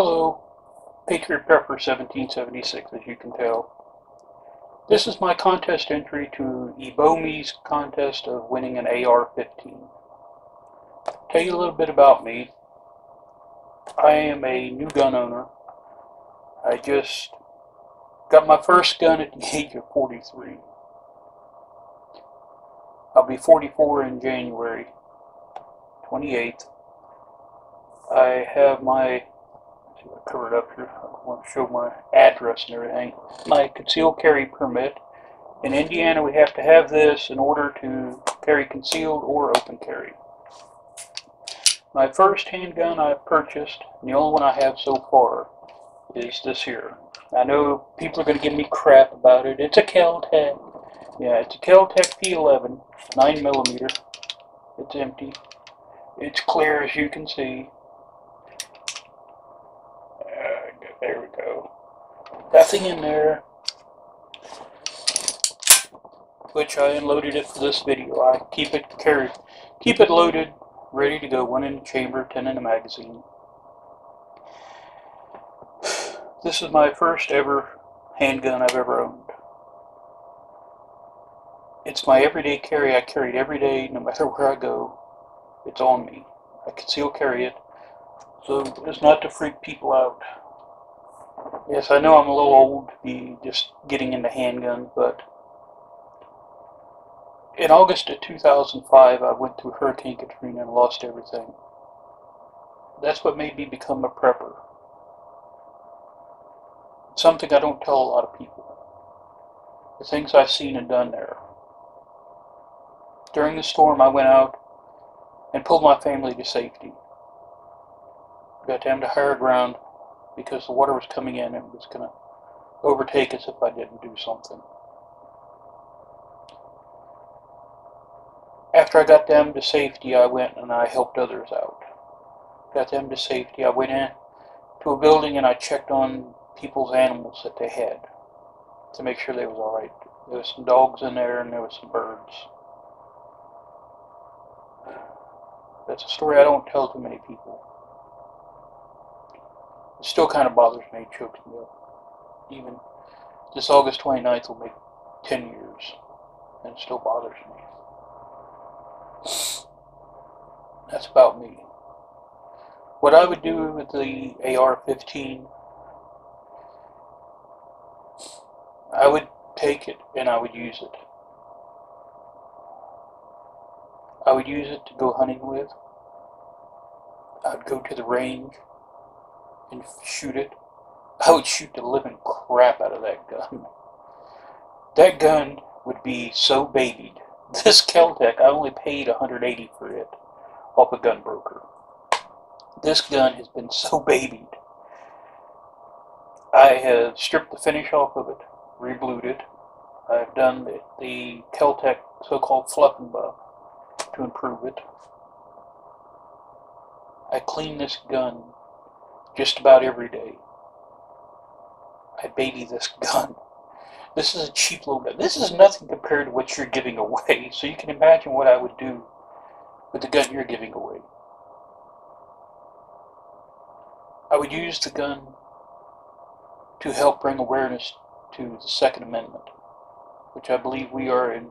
Hello, Patriot Prepper 1776, as you can tell. This is my contest entry to Ebomey's contest of winning an AR-15. Tell you a little bit about me. I am a new gun owner. I just got my first gun at the age of 43. I'll be 44 in January 28th. I have my cover it up here. I want to show my address and everything. My concealed carry permit. In Indiana, we have to have this in order to carry concealed or open carry. My first handgun I purchased, and the only one I have so far, is this here. I know people are going to give me crap about it. It's a Kel-Tec. Yeah, it's a Kel-Tec P11, 9 millimeter. It's empty. It's clear as you can see. Uh, there we go. Nothing in there. Which I unloaded it for this video. I keep it carried, keep it loaded, ready to go. One in the chamber, ten in the magazine. This is my first ever handgun I've ever owned. It's my everyday carry. I carry it every day, no matter where I go. It's on me. I conceal carry it. So it's not to freak people out. Yes, I know I'm a little old to be just getting into handguns, but in August of 2005, I went through Hurricane Katrina and lost everything. That's what made me become a prepper. Something I don't tell a lot of people. The things I've seen and done there. During the storm, I went out and pulled my family to safety. Got them to higher ground because the water was coming in and was going to overtake us if I didn't do something. After I got them to safety, I went and I helped others out. Got them to safety. I went in to a building and I checked on people's animals that they had to make sure they was all right. There was some dogs in there and there was some birds. That's a story I don't tell to many people. It still kind of bothers me, chokes me up. Even this August 29th will make 10 years, and it still bothers me. That's about me. What I would do with the AR-15, I would take it and I would use it. I would use it to go hunting with. I'd go to the range and shoot it. I would shoot the living crap out of that gun. That gun would be so babied. This Kel-Tec, I only paid 180 for it off a gun broker. This gun has been so babied. I have stripped the finish off of it, reblued it. I've done the, the Kel-Tec so-called fluff and buff to improve it. I clean this gun just about every day. I baby this gun. This is a cheap little gun. This is nothing compared to what you're giving away, so you can imagine what I would do with the gun you're giving away. I would use the gun to help bring awareness to the Second Amendment, which I believe we are in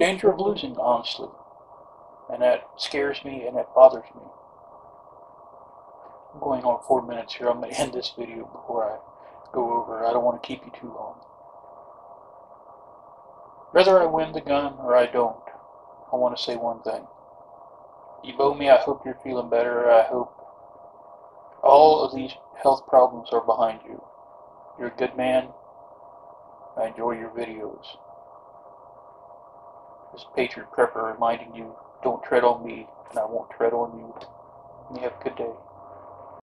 danger of losing, honestly. And that scares me and that bothers me. I'm going on four minutes here. I'm going to end this video before I go over. I don't want to keep you too long. Whether I win the gun or I don't, I want to say one thing. Ebomey, I hope you're feeling better. I hope all of these health problems are behind you. You're a good man. I enjoy your videos. This Patriot Prepper reminding you, don't tread on me, and I won't tread on you. You have a good day.